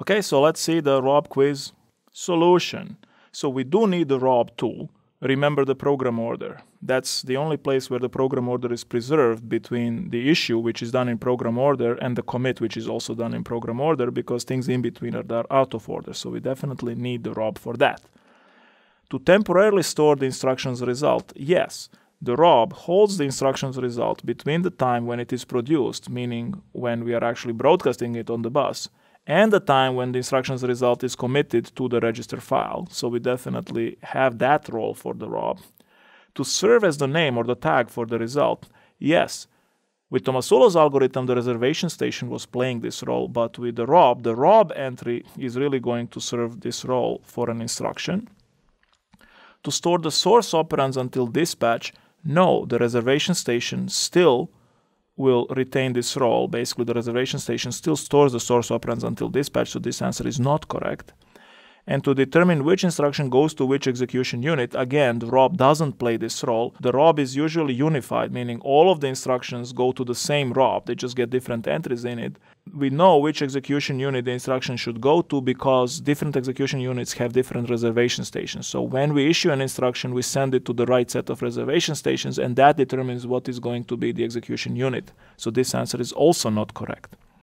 Okay, so let's see the ROB quiz solution. So we do need the ROB tool. Remember the program order. That's the only place where the program order is preserved between the issue, which is done in program order, and the commit, which is also done in program order, because things in between are out of order. So we definitely need the ROB for that. To temporarily store the instruction's result, yes, the ROB holds the instruction's result between the time when it is produced, meaning when we are actually broadcasting it on the bus, and the time when the instructions result is committed to the register file. So we definitely have that role for the ROB. To serve as the name or the tag for the result, yes, with Tomasulo's algorithm, the reservation station was playing this role, but with the ROB, the ROB entry is really going to serve this role for an instruction. To store the source operands until dispatch, no, the reservation station still will retain this role. Basically, the reservation station still stores the source operands until dispatch, so this answer is not correct. And to determine which instruction goes to which execution unit, again, the ROB doesn't play this role. The ROB is usually unified, meaning all of the instructions go to the same ROB, they just get different entries in it. We know which execution unit the instruction should go to because different execution units have different reservation stations. So when we issue an instruction, we send it to the right set of reservation stations, and that determines what is going to be the execution unit. So this answer is also not correct.